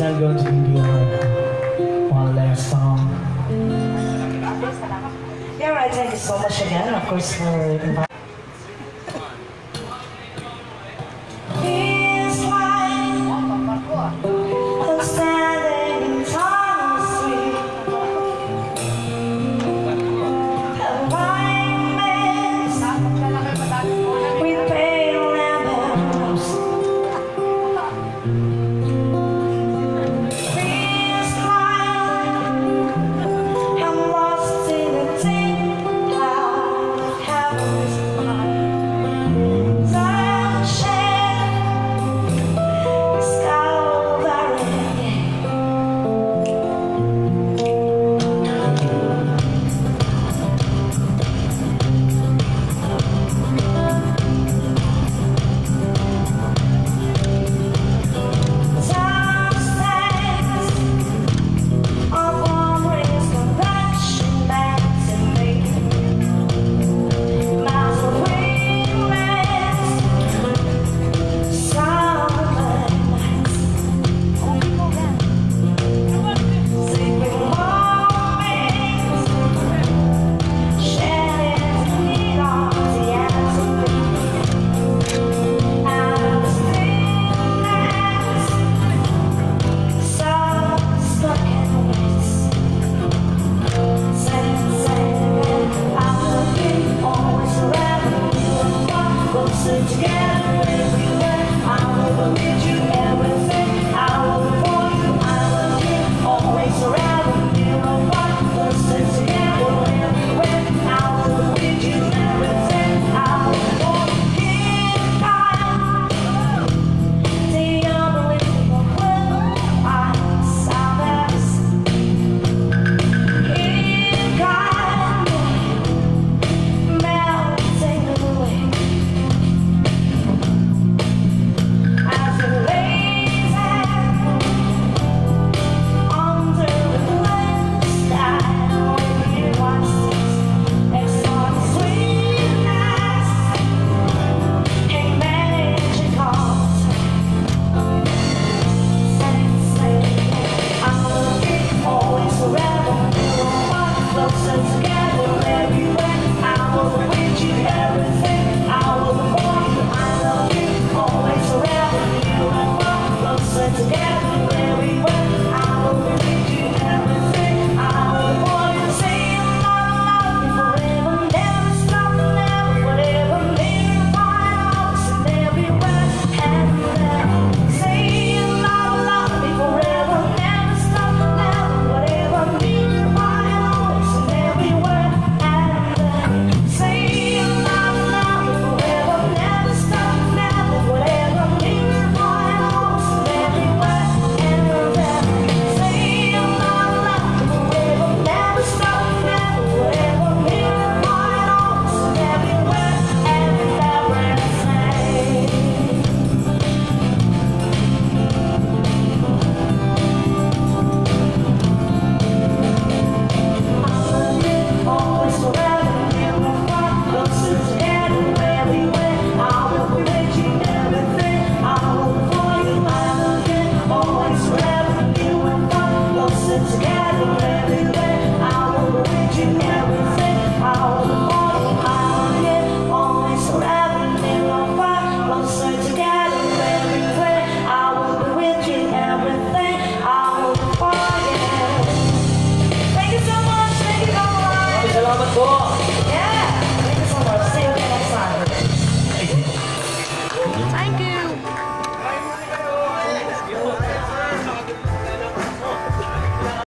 shall go to your one last song. Yeah, right. Thank you so much again, of course, for inviting.